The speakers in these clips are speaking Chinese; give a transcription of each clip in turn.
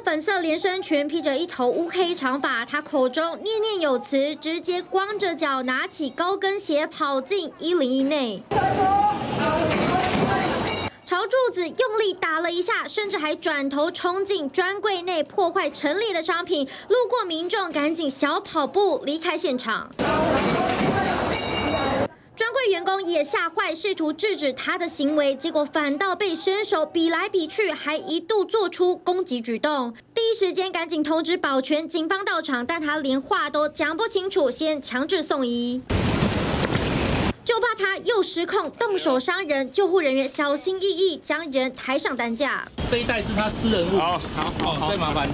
粉色连身裙，披着一头乌黑长发，他口中念念有词，直接光着脚拿起高跟鞋跑进一零一内。朝柱子用力打了一下，甚至还转头冲进专柜内破坏陈列的商品。路过民众赶紧小跑步离开现场。专柜员工也吓坏，试图制止他的行为，结果反倒被伸手比来比去，还一度做出攻击举动。第一时间赶紧通知保全，警方到场，但他连话都讲不清楚，先强制送医。就怕他又失控动手伤人，救护人员小心翼翼将人抬上担架。这一袋是他私人物，好好好，再麻烦。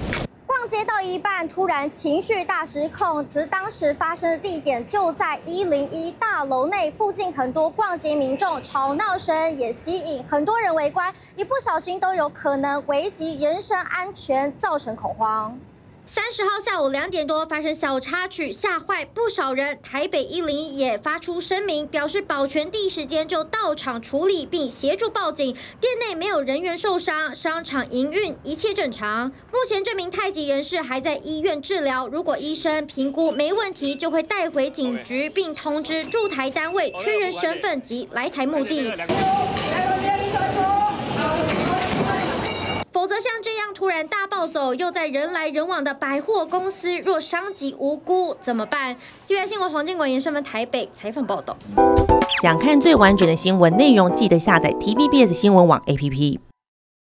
接到一半，突然情绪大失控，只当时发生的地点就在一零一大楼内附近，很多逛街民众吵闹声也吸引很多人围观，一不小心都有可能危及人身安全，造成恐慌。三十号下午两点多发生小插曲，吓坏不少人。台北一零一也发出声明，表示保全第一时间就到场处理，并协助报警。店内没有人员受伤，商场营运一切正常。目前这名太极人士还在医院治疗，如果医生评估没问题，就会带回警局，并通知驻台单位确认身份及来台目的。大暴走，又在人来人往的百货公司，若伤及无辜怎么办？TVB 新闻黄建广延伸们台北采访报道。想看最完整的新闻内容，记得下载 TVBS 新闻网 APP。